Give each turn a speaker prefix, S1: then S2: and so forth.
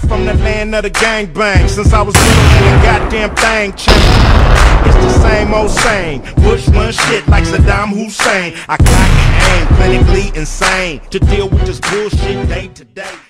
S1: from the land of the gangbang. Since I was little and the goddamn thing changed. It's the same old same. Bush run shit like Saddam Hussein. I cock and aim, clinically insane to deal with this bullshit day to day.